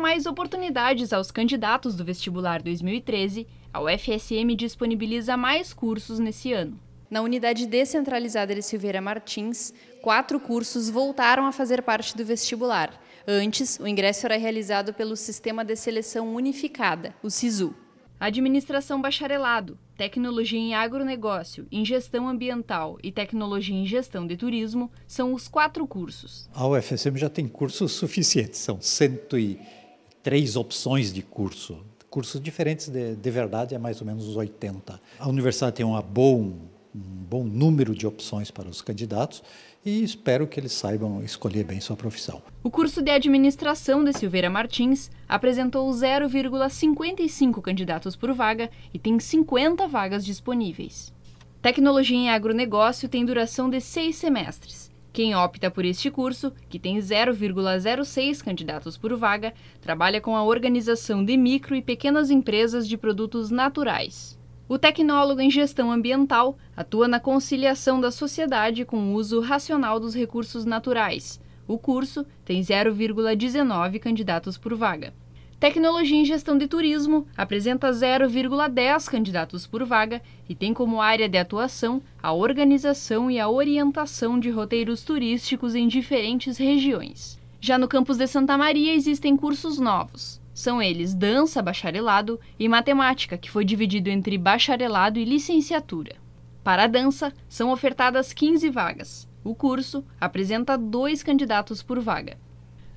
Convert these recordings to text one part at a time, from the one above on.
mais oportunidades aos candidatos do vestibular 2013, a UFSM disponibiliza mais cursos nesse ano. Na unidade descentralizada de Silveira Martins, quatro cursos voltaram a fazer parte do vestibular. Antes, o ingresso era realizado pelo Sistema de Seleção Unificada, o SISU. Administração Bacharelado, Tecnologia em Agronegócio, em Gestão Ambiental e Tecnologia em Gestão de Turismo são os quatro cursos. A UFSM já tem cursos suficientes, são 103 opções de curso. Cursos diferentes de, de verdade é mais ou menos os 80. A universidade tem uma boa um bom número de opções para os candidatos e espero que eles saibam escolher bem sua profissão. O curso de administração de Silveira Martins apresentou 0,55 candidatos por vaga e tem 50 vagas disponíveis. Tecnologia em agronegócio tem duração de seis semestres. Quem opta por este curso, que tem 0,06 candidatos por vaga, trabalha com a organização de micro e pequenas empresas de produtos naturais. O tecnólogo em gestão ambiental atua na conciliação da sociedade com o uso racional dos recursos naturais. O curso tem 0,19 candidatos por vaga. Tecnologia em Gestão de Turismo apresenta 0,10 candidatos por vaga e tem como área de atuação a organização e a orientação de roteiros turísticos em diferentes regiões. Já no campus de Santa Maria existem cursos novos. São eles dança, bacharelado e matemática, que foi dividido entre bacharelado e licenciatura. Para a dança, são ofertadas 15 vagas. O curso apresenta dois candidatos por vaga.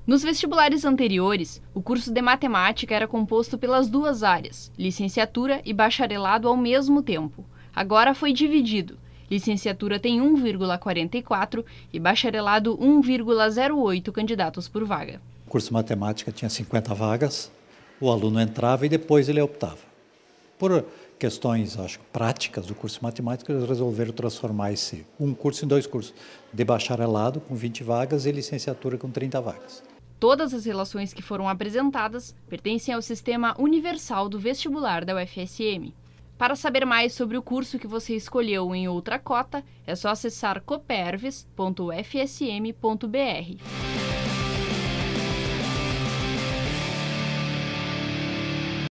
Nos vestibulares anteriores, o curso de matemática era composto pelas duas áreas, licenciatura e bacharelado ao mesmo tempo. Agora foi dividido. Licenciatura tem 1,44 e bacharelado 1,08 candidatos por vaga curso de matemática tinha 50 vagas, o aluno entrava e depois ele optava. Por questões, acho, práticas do curso de matemática, eles resolveram transformar esse um curso em dois cursos, de bacharelado com 20 vagas e licenciatura com 30 vagas. Todas as relações que foram apresentadas pertencem ao sistema universal do vestibular da UFSM. Para saber mais sobre o curso que você escolheu em outra cota, é só acessar coperves.ufsm.br.